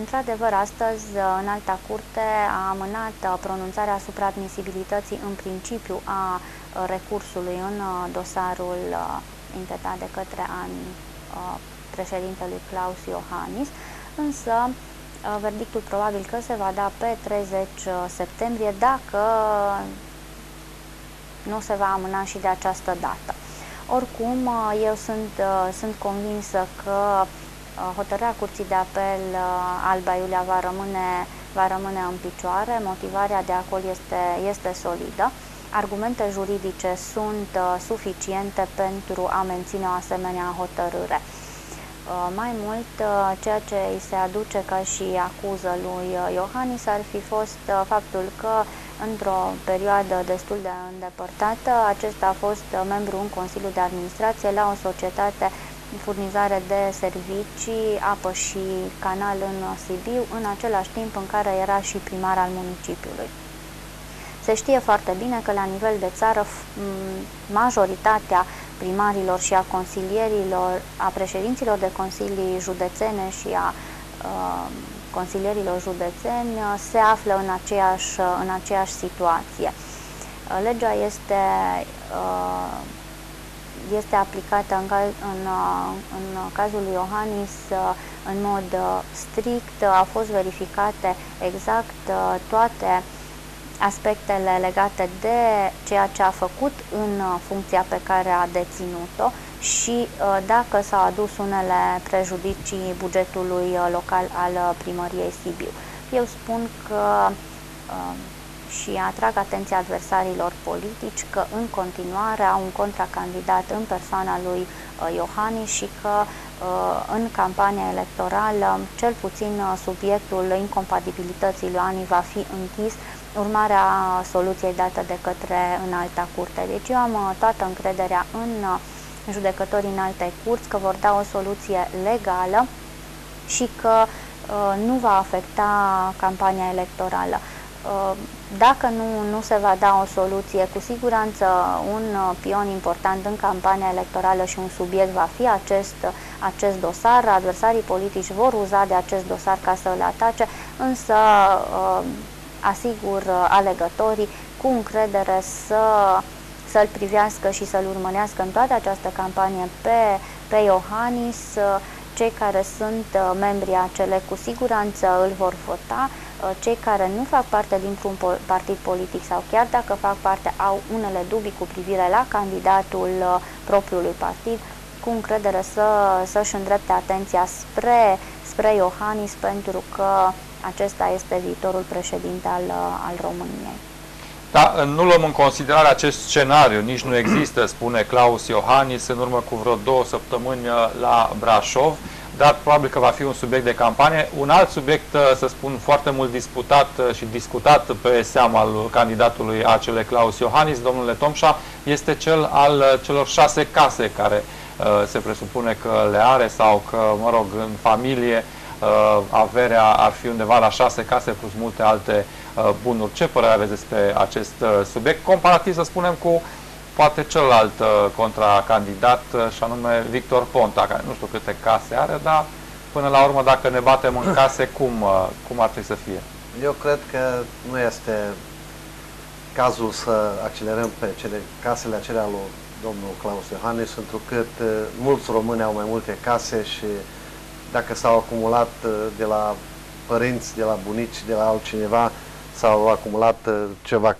Într-adevăr, astăzi, în alta curte a amânat pronunțarea asupra admisibilității în principiu a recursului în dosarul intentat de către ani președintelui Claus Iohannis, însă uh, verdictul probabil că se va da pe 30 uh, septembrie dacă nu se va amâna și de această dată. Oricum, uh, eu sunt, sunt convinsă că hotărârea Curții de Apel Alba Iulia va rămâne, va rămâne în picioare, motivarea de acolo este, este solidă, argumente juridice sunt suficiente pentru a menține o asemenea hotărâre. Uh, mai mult, uh, ceea ce îi se aduce ca și acuză lui uh, Iohannis ar fi fost faptul că într-o perioadă destul de îndepărtată, acesta a fost membru în Consiliul de Administrație la o societate furnizare de servicii, apă și canal în Sibiu, în același timp în care era și primar al municipiului. Se știe foarte bine că la nivel de țară majoritatea primarilor și a consilierilor, a președinților de consilii județene și a uh, consilierilor județeni uh, se află în aceeași, uh, în aceeași situație. Uh, legea este, uh, este aplicată în, în, în cazul lui Iohannis în mod strict, au fost verificate exact toate aspectele legate de ceea ce a făcut în uh, funcția pe care a deținut-o și uh, dacă s-au adus unele prejudicii bugetului uh, local al primăriei Sibiu. Eu spun că și atrag atenția adversarilor politici că în continuare au un contracandidat în persoana lui Iohannis și că în campania electorală cel puțin subiectul incompatibilității lui Ani va fi închis urmarea soluției date de către înalta curte. Deci eu am uh, toată încrederea în uh, judecătorii în alte curți că vor da o soluție legală și că uh, nu va afecta campania electorală. Dacă nu, nu se va da o soluție, cu siguranță un pion important în campania electorală și un subiect va fi acest, acest dosar. Adversarii politici vor uza de acest dosar ca să îl atace, însă asigur uh, alegătorii cu încredere să, să-l privească și să-l urmănească în toată această campanie pe, pe Iohannis, uh, cei care sunt uh, membri acele cu siguranță îl vor vota, uh, cei care nu fac parte dintr-un partid politic sau chiar dacă fac parte au unele dubii cu privire la candidatul uh, propriului partid, cu încredere să, să-și îndrepte atenția spre, spre Iohannis pentru că acesta este viitorul președinte al, al României. Da, nu luăm în considerare acest scenariu, nici nu există, spune Claus Iohannis, în urmă cu vreo două săptămâni la Brașov, dar probabil că va fi un subiect de campanie. Un alt subiect, să spun, foarte mult disputat și discutat pe seama al candidatului acele Claus Iohannis, domnule Tomșa, este cel al celor șase case care uh, se presupune că le are sau că, mă rog, în familie uh, averea ar fi undeva la șase case plus multe alte uh, bunuri. Ce părere aveți despre acest uh, subiect? Comparativ, să spunem, cu poate celălalt uh, contracandidat, uh, și anume Victor Ponta, care nu știu câte case are, dar până la urmă, dacă ne batem în case, cum, uh, cum ar trebui să fie? Eu cred că nu este cazul să accelerăm pe cele, casele acelea lui domnul Claus Iohannis, pentru că mulți români au mai multe case și dacă s-au acumulat uh, de la părinți, de la bunici, de la altcineva, s-au acumulat uh, ceva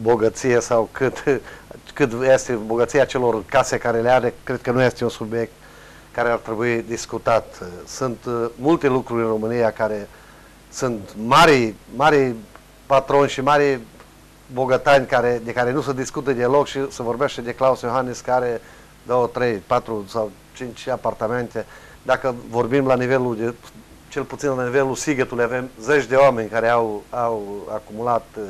bogăție sau cât, cât este bogăția celor case care le are, cred că nu este un subiect care ar trebui discutat. Sunt uh, multe lucruri în România care sunt mari, mari patroni și mari bogătani care, de care nu se discută deloc și se vorbește de Claus Iohannis care două, trei, patru sau cinci apartamente dacă vorbim la nivelul de, cel puțin la nivelul Sighetului, avem zeci de oameni care au, au acumulat uh,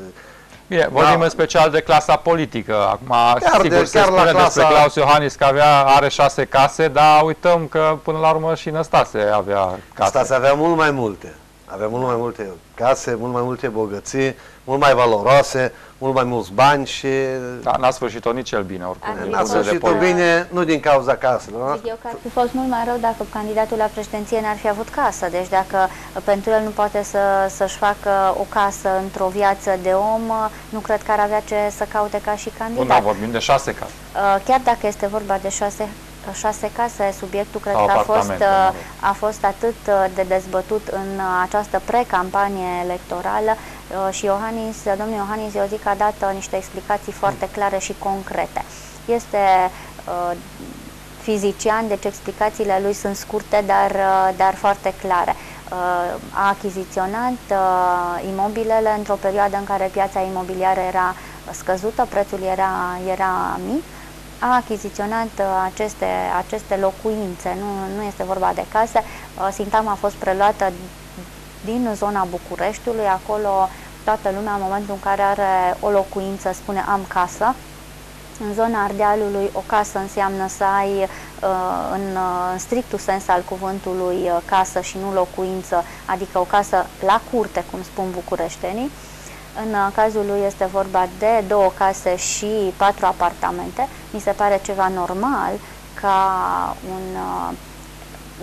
Bine, vorbim da. în special de clasa politică. Acum, chiar sigur, de, se chiar spune la clasa... despre Claus Iohannis că avea, are șase case, dar uităm că până la urmă și Năstase avea case. Năstase avea mult mai multe. Avea mult mai multe case, mult mai multe bogății, mult mai valoroase, mult mai mulți bani și... Da, n-a sfârșit-o nici el bine, oricum. N-a sfârșit-o bine, nu din cauza caselor. Zic eu că ar fi fost mult mai rău dacă candidatul la președinție n-ar fi avut casă. Deci dacă pentru el nu poate să, să-și facă o casă într-o viață de om, nu cred că ar avea ce să caute ca și candidat. Bun, da, vorbim de șase case. Uh, chiar dacă este vorba de șase șase case, subiectul cred că a fost, uh, a fost atât uh, de dezbătut în această pre-campanie electorală și Iohannis, domnul Iohannis, eu zic, a dat niște explicații foarte clare și concrete. Este fizician, deci explicațiile lui sunt scurte, dar, dar foarte clare. A achiziționat imobilele într-o perioadă în care piața imobiliară era scăzută, prețul era, era mic, a achiziționat uh, aceste, aceste locuințe, nu, nu este vorba de case. Uh, Sintama a fost preluată din zona Bucureștiului, acolo toată lumea în momentul în care are o locuință spune am casă. În zona Ardealului o casă înseamnă să ai uh, în, în strictul sens al cuvântului casă și nu locuință, adică o casă la curte, cum spun bucureștenii. În cazul lui este vorba de două case și patru apartamente. Mi se pare ceva normal ca un, uh,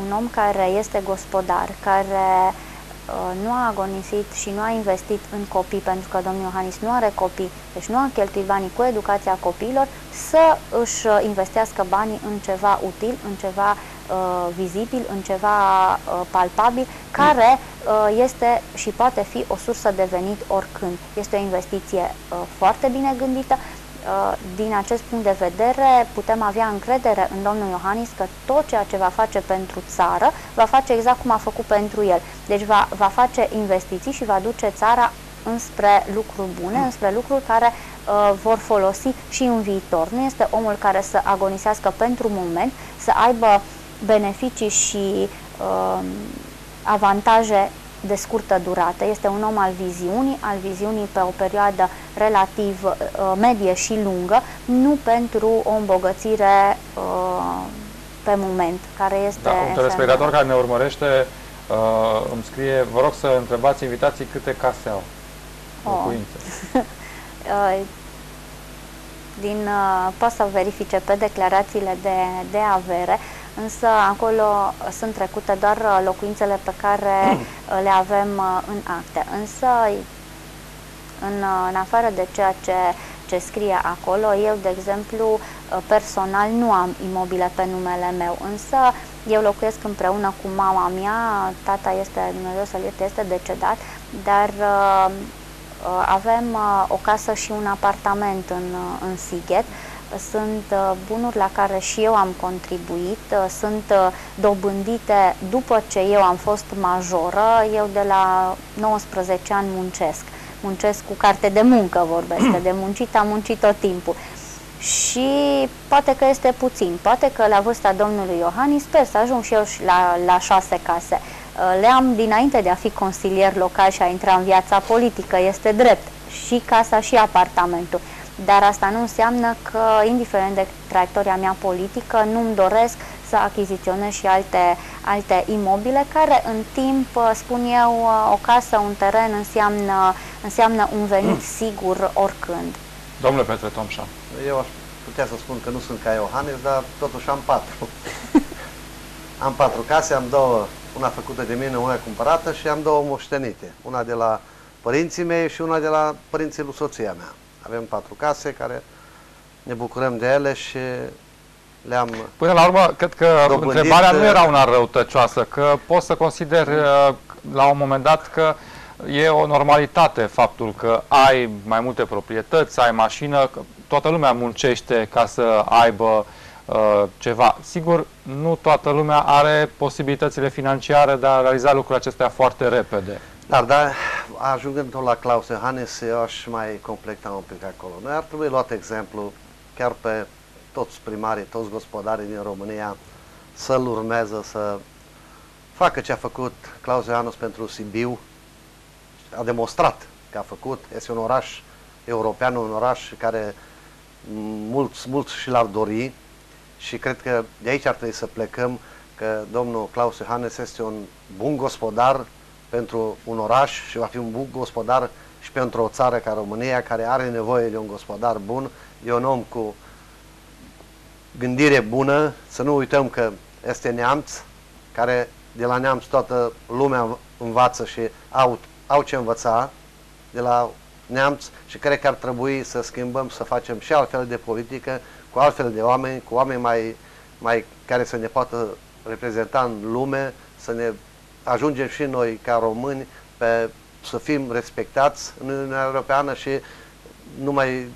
un om care este gospodar, care uh, nu a agonisit și nu a investit în copii, pentru că domnul Iohannis nu are copii, deci nu a cheltuit banii cu educația copiilor, să își investească banii în ceva util, în ceva uh, vizibil, în ceva uh, palpabil, care uh, este și poate fi o sursă de venit oricând. Este o investiție uh, foarte bine gândită. Uh, din acest punct de vedere, putem avea încredere în domnul Iohannis că tot ceea ce va face pentru țară, va face exact cum a făcut pentru el. Deci va, va face investiții și va duce țara înspre lucruri bune, înspre lucruri care uh, vor folosi și în viitor. Nu este omul care să agonisească pentru moment, să aibă beneficii și uh, avantaje de scurtă durată. Este un om al viziunii, al viziunii pe o perioadă relativ uh, medie și lungă, nu pentru o îmbogățire uh, pe moment, care este... Da, un telespectator care ne urmărește uh, îmi scrie, vă rog să întrebați invitații câte case au, oh. locuințe. uh, din, uh, pot să verifice pe declarațiile de, de avere, însă acolo sunt trecute doar uh, locuințele pe care uh, le avem uh, în acte. Însă, în, în afară de ceea ce ce scrie acolo. Eu, de exemplu, uh, personal nu am imobile pe numele meu, însă eu locuiesc împreună cu mama mea, tata este, Dumnezeu să-l ierte, este decedat, dar uh, uh, avem uh, o casă și un apartament în, uh, în Sighet. Sunt uh, bunuri la care și eu am contribuit, uh, sunt uh, dobândite după ce eu am fost majoră, eu de la 19 ani muncesc. Muncesc cu carte de muncă, vorbesc, de muncit am muncit tot timpul și poate că este puțin, poate că la vârsta domnului Iohannis sper să ajung și eu la, la șase case. Le am dinainte de a fi consilier local și a intra în viața politică, este drept, și casa și apartamentul. Dar asta nu înseamnă că, indiferent de traiectoria mea politică, nu-mi doresc să achiziționez și alte, alte imobile care în timp, spun eu, o casă, un teren înseamnă, înseamnă un venit sigur oricând. Domnule Petre Tomșa. Eu aș putea să spun că nu sunt ca Iohannes, dar totuși am patru. am patru case, am două, una făcută de mine, una cumpărată și am două moștenite. Una de la părinții mei și una de la părinții lui soția mea. Avem patru case care ne bucurăm de ele și le-am Până la urmă, cred că dobândit, întrebarea nu era uh, una răutăcioasă, că poți să consideri uh, la un moment dat că e o normalitate faptul că ai mai multe proprietăți, ai mașină, că toată lumea muncește ca să aibă uh, ceva. Sigur, nu toată lumea are posibilitățile financiare de a realiza lucrurile acestea foarte repede. Dar, da, ajungând tot la Klaus Iohannis, eu aș mai completa un pic acolo. Noi ar trebui luat exemplu chiar pe toți primarii, toți gospodarii din România să-l urmeze, să facă ce a făcut Klaus Iohannis pentru Sibiu. A demonstrat că a făcut. Este un oraș european, un oraș care mulți, mulți și l-ar dori și cred că de aici ar trebui să plecăm că domnul Klaus Iohannis este un bun gospodar pentru un oraș și va fi un bun gospodar și pentru o țară ca România care are nevoie de un gospodar bun, e un om cu gândire bună, să nu uităm că este neamț, care de la neamț toată lumea învață și au, au ce învăța de la neamț și cred că ar trebui să schimbăm, să facem și altfel de politică, cu altfel de oameni, cu oameni mai, mai care să ne poată reprezenta în lume, să ne ajungem și noi ca români pe, să fim respectați în Uniunea Europeană și numai,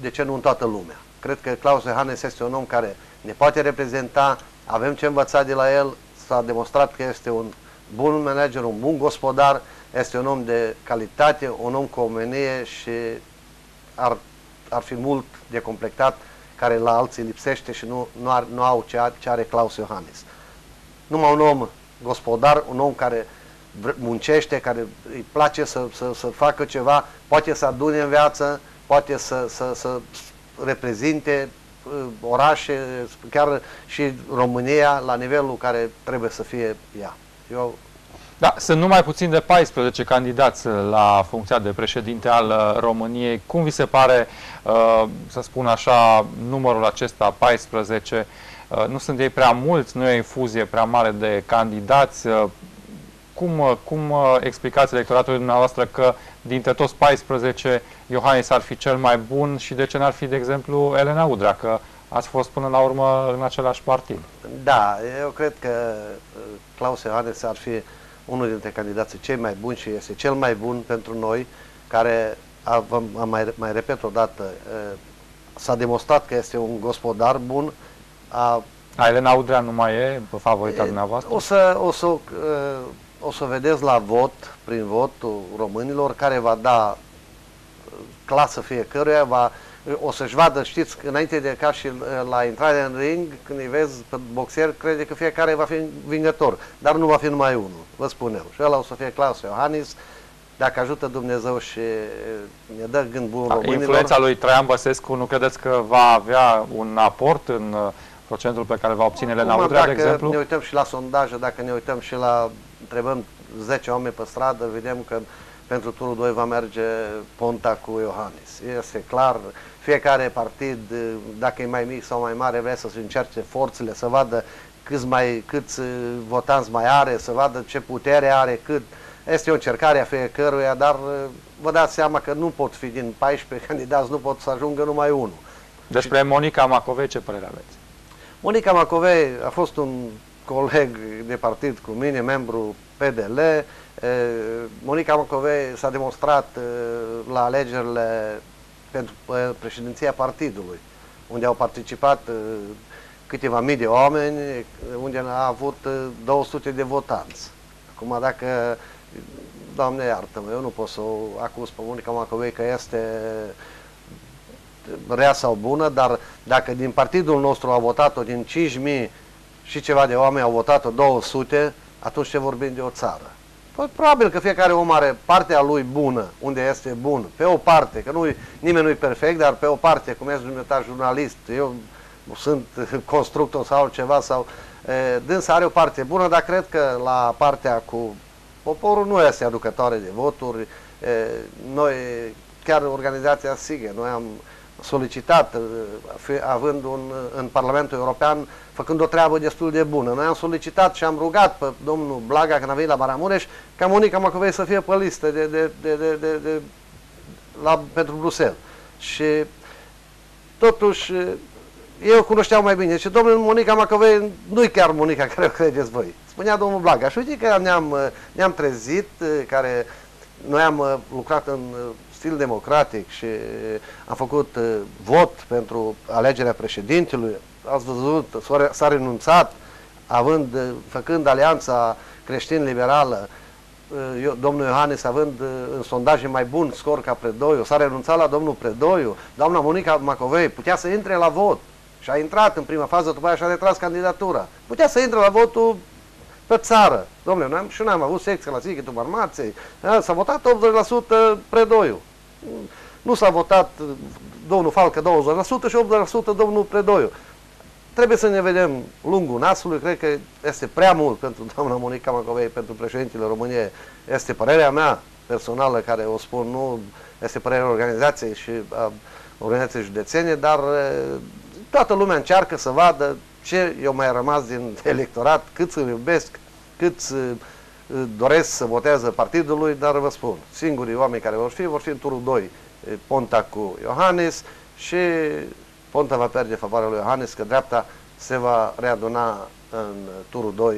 de ce nu în toată lumea. Cred că Klaus Iohannes este un om care ne poate reprezenta, avem ce învăța de la el, s-a demonstrat că este un bun manager, un bun gospodar, este un om de calitate, un om cu omenie și ar, ar fi mult de completat care la alții lipsește și nu, nu, ar, nu au ce, ce are Klaus Iohannis. Numai un om gospodar, un om care muncește, care îi place să, să, să facă ceva, poate să adune în viață, poate să, să, să reprezinte uh, orașe, chiar și România la nivelul care trebuie să fie ea. Eu da, sunt numai puțin de 14 candidați la funcția de președinte al uh, României. Cum vi se pare, uh, să spun așa, numărul acesta 14? Nu sunt ei prea mulți, nu e o infuzie prea mare de candidați. Cum, cum explicați electoratului dumneavoastră că dintre toți 14 Iohannis ar fi cel mai bun și de ce n-ar fi, de exemplu, Elena Udrea, că ați fost până la urmă în același partid? Da, eu cred că Claus Iohannis ar fi unul dintre candidații cei mai buni și este cel mai bun pentru noi, care, a, a, mai, mai repet o dată, s-a demonstrat că este un gospodar bun. A, a Elena Udrea nu mai e favorita dumneavoastră? O să, o, să, o să vedeți la vot, prin votul românilor, care va da clasă fiecăruia, va, o să-și vadă, știți, înainte de ca și la intrarea în ring, când îi vezi pe boxer, crede că fiecare va fi vingător, dar nu va fi numai unul, vă spun eu. Și ăla o să fie Claus Iohannis, dacă ajută Dumnezeu și ne dă gând bun românilor. Influența lui Traian Băsescu, nu credeți că va avea un aport în uh, procentul pe care va obține Elena Udrea, de exemplu? ne uităm și la sondaje, dacă ne uităm și la, întrebăm 10 oameni pe stradă, vedem că pentru turul 2 va merge Ponta cu Iohannis. Este clar, fiecare partid, dacă e mai mic sau mai mare, vrea să-și încerce forțele, să vadă câți, mai, câți votanți mai are, să vadă ce putere are, cât. Este o încercare a fiecăruia, dar vă dați seama că nu pot fi din 14 candidați, nu pot să ajungă numai unul. Despre Monica Macovei ce părere aveți? Monica Macovei a fost un coleg de partid cu mine, membru PDL. Monica Macovei s-a demonstrat la alegerile pentru președinția partidului, unde au participat câteva mii de oameni, unde a avut 200 de votanți. Acum, dacă, Doamne iartă-mă, eu nu pot să o acuz pe Monica Macovei că este rea sau bună, dar dacă din partidul nostru a votat-o din 5.000 și ceva de oameni au votat-o 200, atunci ce vorbim de o țară? Păi, probabil că fiecare om are partea lui bună, unde este bun. Pe o parte, că nu nimeni nu e perfect, dar pe o parte, cum ești dumneavoastră jurnalist, eu sunt constructor sau altceva, sau e, dânsa are o parte bună, dar cred că la partea cu poporul nu este aducătoare de voturi. E, noi, chiar organizația SIGE, noi am solicitat, având un, în Parlamentul European, făcând o treabă destul de bună. Noi am solicitat și am rugat pe domnul Blaga, când a venit la Maramureș, ca Monica Macovei să fie pe listă de, de, de, de, de, de, la, pentru Bruxelles. Și totuși, eu cunoșteam mai bine. Și domnul Monica Macovei nu-i chiar Monica care o credeți voi. Spunea domnul Blaga. Și uite că ne-am ne, -am, trezit, care noi am lucrat în stil democratic și am făcut uh, vot pentru alegerea președintelui. Ați văzut, s-a renunțat, având, uh, făcând alianța creștin-liberală, uh, domnul Iohannis având uh, în sondaje mai bun scor ca Predoiu, s-a renunțat la domnul Predoiu, doamna Monica Macovei putea să intre la vot și a intrat în prima fază, după aia și-a retras candidatura. Putea să intre la votul pe țară. Domnule, noi am, și noi am avut secție la Sighetul Marmaței, s-a votat 80% Predoiu. Nu s-a votat domnul Falcă 20% și 80% domnul Predoiu. Trebuie să ne vedem lungul nasului, cred că este prea mult pentru doamna Monica Macovei, pentru președintele României. Este părerea mea personală care o spun, nu este părerea organizației și a organizației județene, dar toată lumea încearcă să vadă ce eu mai rămas din electorat, cât îl iubesc, cât doresc să voteze partidului, dar vă spun, singurii oameni care vor fi, vor fi în turul 2, Ponta cu Iohannis și Ponta va pierde favoarea lui Iohannis, că dreapta se va readuna în turul 2.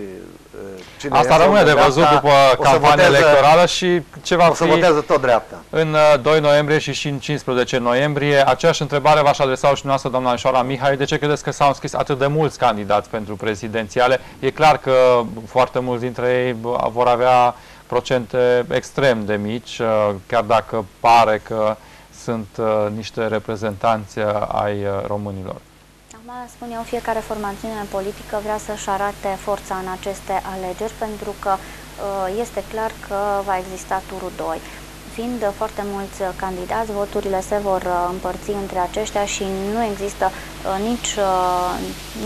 Cine Asta rămâne de văzut după campania electorală și ce va o să fi votează tot dreapta. în 2 noiembrie și și în 15 noiembrie. Aceeași întrebare v-aș adresa și noastră, doamna Anșoara Mihai. De ce credeți că s-au înscris atât de mulți candidați pentru prezidențiale? E clar că foarte mulți dintre ei vor avea procente extrem de mici, chiar dacă pare că sunt niște reprezentanți ai românilor. Acum spun eu, fiecare formațiune politică vrea să-și arate forța în aceste alegeri pentru că uh, este clar că va exista turul 2. Fiind foarte mulți candidați, voturile se vor uh, împărți între aceștia și nu există uh, nici,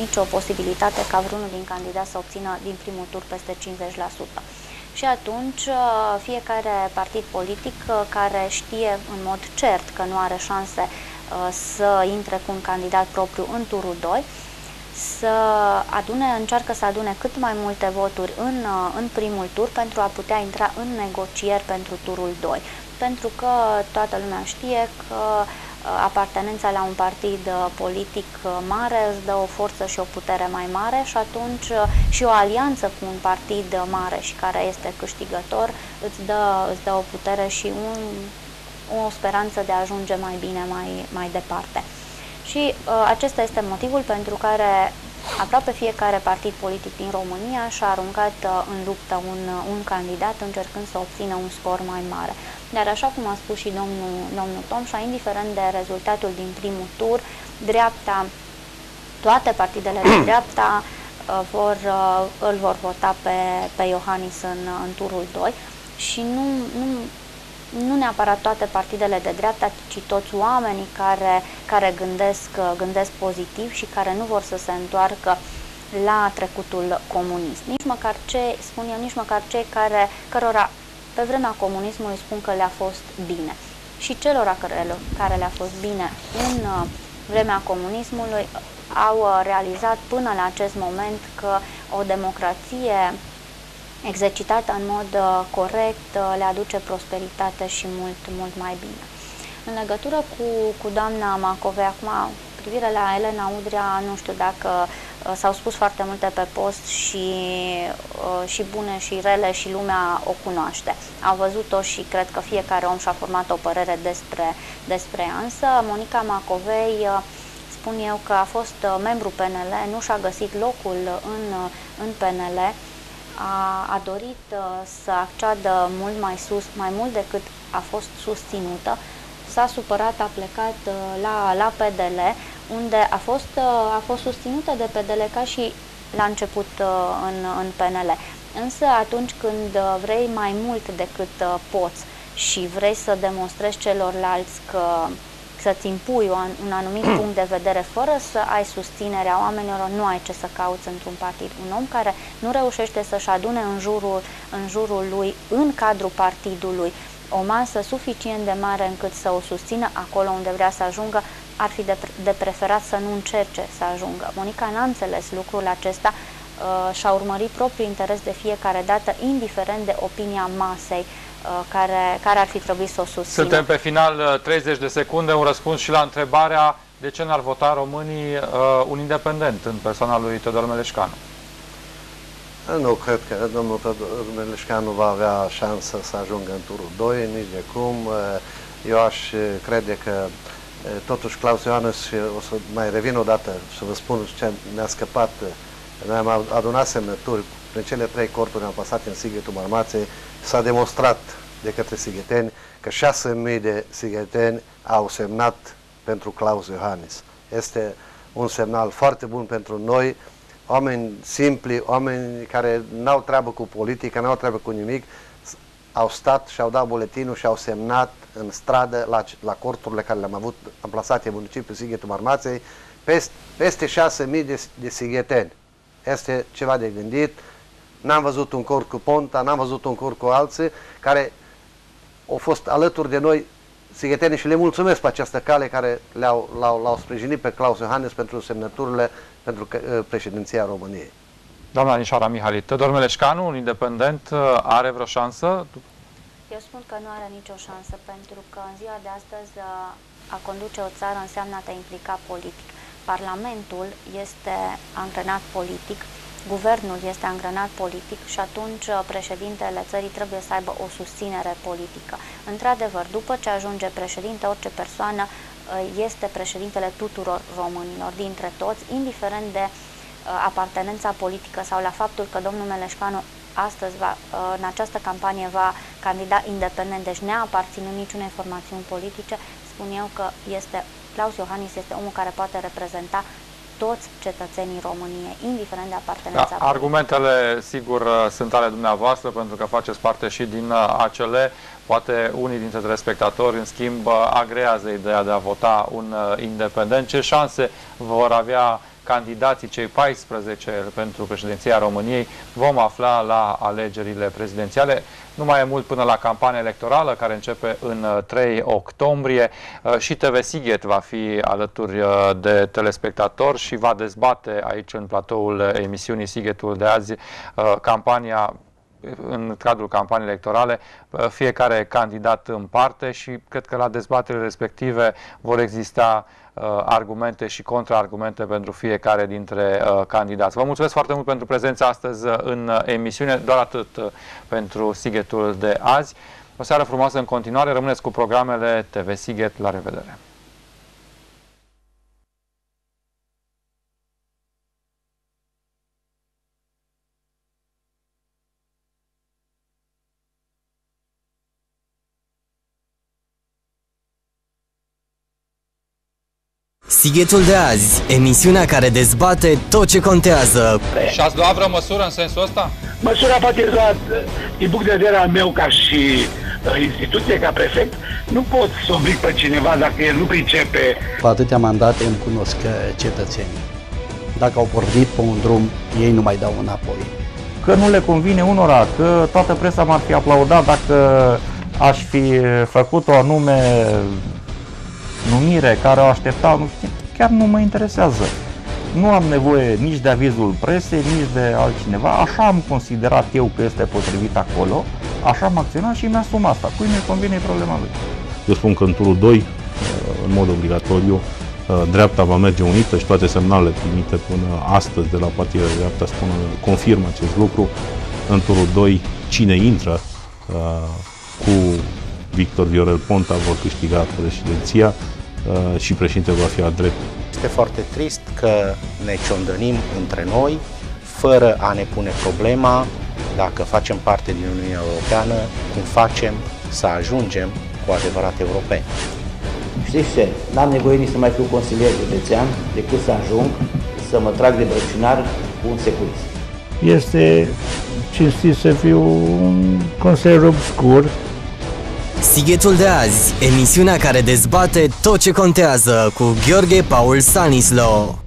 nicio posibilitate ca vreunul din candidați să obțină din primul tur peste 50%. Și atunci fiecare partid politic care știe în mod cert că nu are șanse Uh, să intre cu un candidat propriu în turul 2, să adune, încearcă să adune cât mai multe voturi în, uh, în primul tur pentru a putea intra în negocieri pentru turul 2. Pentru că toată lumea știe că uh, apartenența la un partid politic mare îți dă o forță și o putere mai mare și atunci și o alianță cu un partid mare și care este câștigător îți dă, îți dă o putere și un o speranță de a ajunge mai bine mai, mai departe. Și uh, acesta este motivul pentru care aproape fiecare partid politic din România și-a aruncat uh, în luptă un, uh, un candidat încercând să obțină un scor mai mare. Dar așa cum a spus și domnul, domnul Tomșa, indiferent de rezultatul din primul tur, dreapta, toate partidele de dreapta uh, vor, uh, îl vor vota pe, pe Iohannis în, în turul 2 și nu, nu nu neapărat toate partidele de dreapta, ci toți oamenii care, care gândesc, gândesc pozitiv și care nu vor să se întoarcă la trecutul comunist. Nici măcar ce, spun eu, nici măcar cei care, cărora pe vremea comunismului spun că le-a fost bine. Și celor care, care le-a fost bine în uh, vremea comunismului au uh, realizat până la acest moment că o democrație exercitată în mod uh, corect, uh, le aduce prosperitate și mult, mult mai bine. În legătură cu, cu doamna Macove, acum privire la Elena Udrea, nu știu dacă uh, s-au spus foarte multe pe post și, uh, și bune și rele și lumea o cunoaște. Au văzut-o și cred că fiecare om și-a format o părere despre, despre ea. Însă Monica Macovei uh, spun eu că a fost uh, membru PNL, nu și-a găsit locul în, uh, în PNL, a, a dorit uh, să acceadă mult mai sus, mai mult decât a fost susținută, s-a supărat, a plecat la, la PDL, unde a fost, a fost susținută de PDL ca și la început în, în PNL. Însă atunci când vrei mai mult decât poți și vrei să demonstrezi celorlalți că să-ți impui un anumit punct de vedere fără să ai susținerea oamenilor, nu ai ce să cauți într-un partid. Un om care nu reușește să-și adune în jurul, în jurul lui, în cadrul partidului, o masă suficient de mare încât să o susțină acolo unde vrea să ajungă, ar fi de, de preferat să nu încerce să ajungă. Monica n-a înțeles lucrul acesta uh, și-a urmărit propriul interes de fiecare dată, indiferent de opinia masei. Uh, Uh, care, care ar fi trebuit să o susțină. Suntem pe final 30 uh, de secunde, un răspuns și la întrebarea de ce n-ar vota românii uh, un independent în persoana lui Teodor Meleșcanu. Nu cred că domnul Meleșcanu va avea șansă să ajungă în turul 2, nici de cum. Uh, eu aș crede că totuși Claus Ioanes, și o să mai revin o dată să vă spun ce ne-a scăpat. Noi am adunat semnături prin cele trei corpuri, am pasat în Sighetul Marmaței, s-a demonstrat de către sigheteni că 6.000 de sigheteni au semnat pentru Claus Iohannis. Este un semnal foarte bun pentru noi, oameni simpli, oameni care n-au treabă cu politica, n-au treabă cu nimic, au stat și au dat buletinul și au semnat în stradă la, la corturile care le-am avut amplasate în municipiul Sighetul Marmaței peste, peste 6.000 de, de sigheteni. Este ceva de gândit n-am văzut un cor cu Ponta, n-am văzut un cor cu alții care au fost alături de noi sighetenii și le mulțumesc pe această cale care le-au, l-au, sprijinit pe Claus Iohannes pentru semnăturile pentru uh, președinția României. Doamna Nișoara Mihali, Teodor Meleșcanu, un independent, uh, are vreo șansă? Eu spun că nu are nicio șansă, pentru că în ziua de astăzi uh, a conduce o țară înseamnă a te implica politic. Parlamentul este antrenat politic, guvernul este angrenat politic și atunci uh, președintele țării trebuie să aibă o susținere politică. Într-adevăr, după ce ajunge președinte, orice persoană uh, este președintele tuturor românilor, dintre toți, indiferent de uh, apartenența politică sau la faptul că domnul Meleșcanu astăzi, va, în această campanie, va candida independent, deci neaparținând niciunei formațiuni politice, spun eu că este Claus Iohannis este omul care poate reprezenta toți cetățenii României, indiferent de apartenența. Da, argumentele, sigur, uh, sunt ale dumneavoastră, pentru că faceți parte și din uh, ACL. Poate unii dintre telespectatori, în schimb, uh, agrează ideea de a vota un independent. Ce șanse vor avea candidații, cei 14 pentru președinția României, vom afla la alegerile prezidențiale. Nu mai e mult până la campania electorală, care începe în 3 uh, octombrie. Uh, și TV Sighet va fi alături uh, de telespectatori și va dezbate aici în platoul emisiunii Sighetul de azi campania în cadrul campaniei electorale, fiecare candidat în parte și cred că la dezbaterile respective vor exista uh, argumente și contraargumente pentru fiecare dintre uh, candidați. Vă mulțumesc foarte mult pentru prezența astăzi în emisiune, doar atât uh, pentru Sighetul de azi. O seară frumoasă în continuare, rămâneți cu programele TV Sighet, la revedere! Sighetul de azi, emisiunea care dezbate tot ce contează. Și ați luat vreo măsură în sensul ăsta? Măsura poate lua, din punct de vedere al meu ca și uh, instituție, ca prefect, nu pot să oblig pe cineva dacă el nu pricepe. Cu atâtea mandate îmi cunosc uh, cetățenii. Dacă au pornit pe un drum, ei nu mai dau înapoi. Că nu le convine unora, că toată presa m-ar fi aplaudat dacă aș fi făcut o anume numire care o așteptau, nu știu, chiar nu mă interesează. nu am nevoie nici de avizul presei, nici de altcineva, așa am considerat eu că este potrivit acolo, așa am acționat și mi-asum asta. Cui nu-i convine, e problema lui. Eu spun că în turul 2, în mod obligatoriu, dreapta va merge unită și toate semnalele primite până astăzi de la Partida de Dreapta spun, confirmă acest lucru. În turul 2, cine intră cu Victor Viorel Ponta vor câștiga președinția și președintele va fi a drept. Este foarte trist că ne ciondănim între noi fără a ne pune problema dacă facem parte din Uniunea Europeană, cum facem să ajungem cu adevărat europeni. Știți ce? N-am nevoie nici să mai fiu consilier județean decât să ajung să mă trag de brăciunar cu un securist. Este cinstit să fiu un consilier obscur. Sighetul de azi, emisiunea care dezbate tot ce contează cu Gheorghe Paul Sanislo.